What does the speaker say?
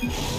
you